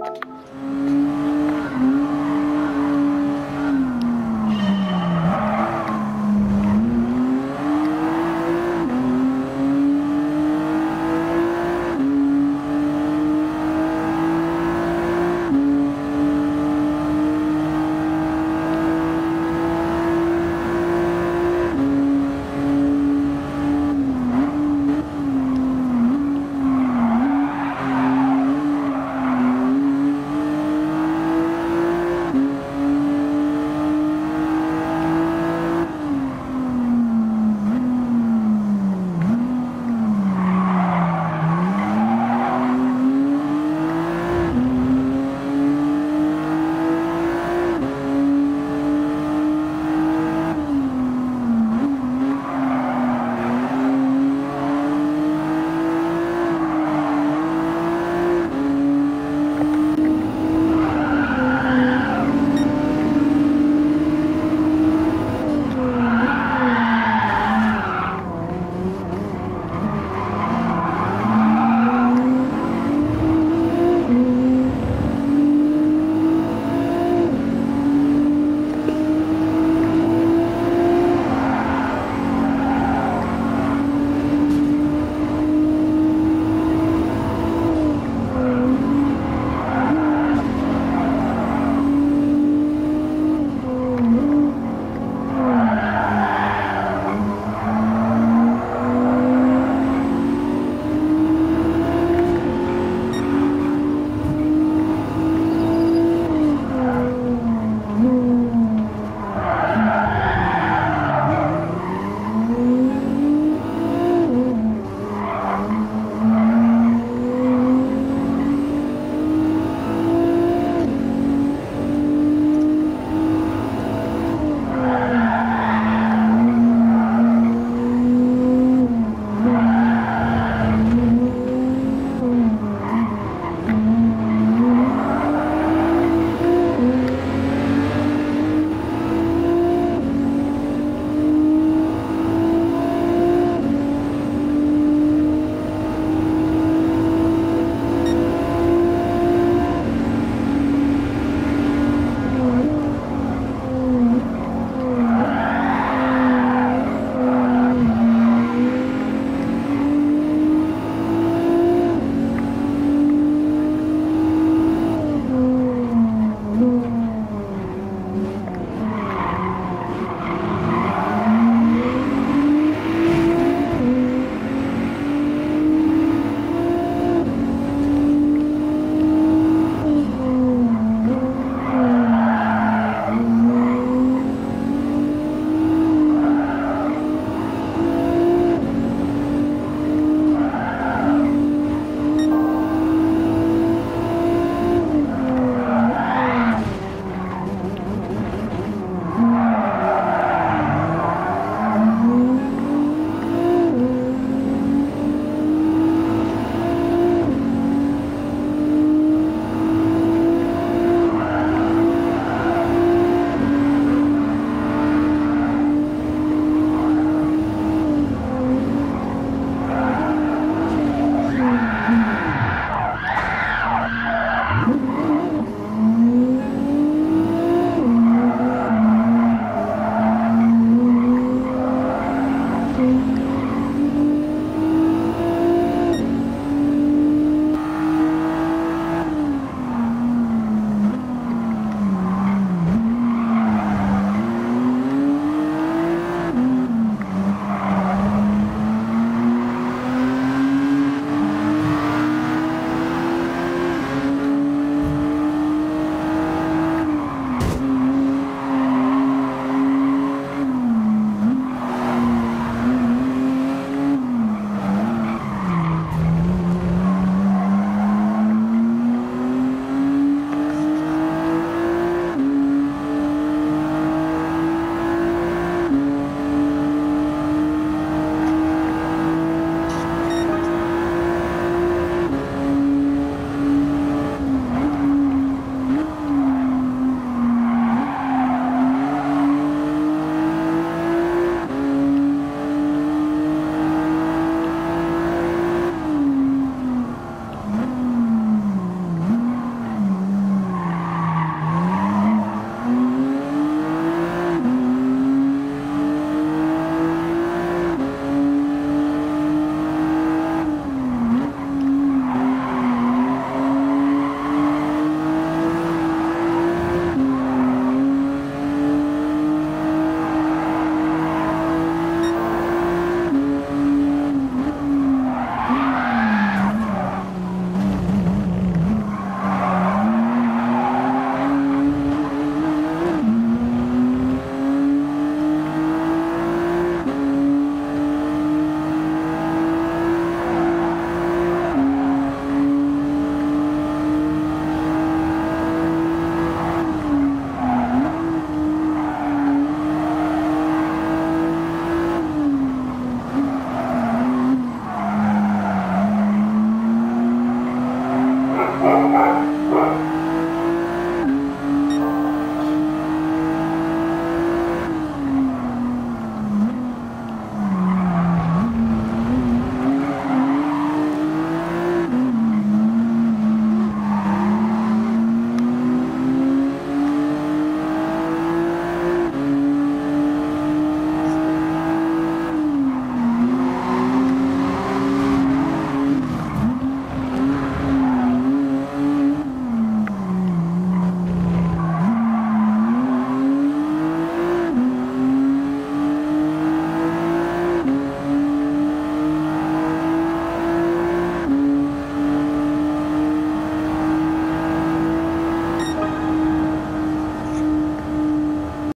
うん